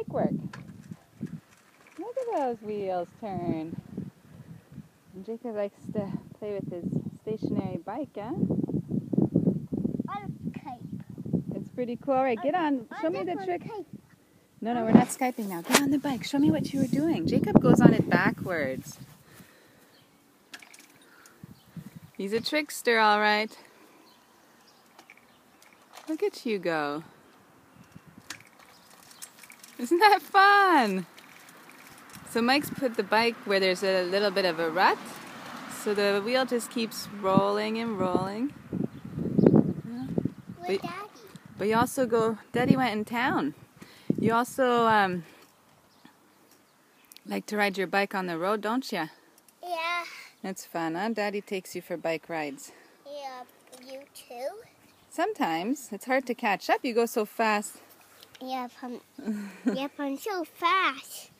bike work. Look at those wheels turn. And Jacob likes to play with his stationary bike, huh? It's pretty cool. All right, get on. Show me the trick. No, no, we're not Skyping now. Get on the bike. Show me what you were doing. Jacob goes on it backwards. He's a trickster, all right. Look at you go. Isn't that fun? So Mike's put the bike where there's a little bit of a rut. So the wheel just keeps rolling and rolling. With But- Daddy. But you also go, Daddy went in town. You also um, like to ride your bike on the road, don't you? Yeah. That's fun, huh? Daddy takes you for bike rides. Yeah. You too? Sometimes it's hard to catch up. You go so fast. Yep. I'm, yep. I'm so fast.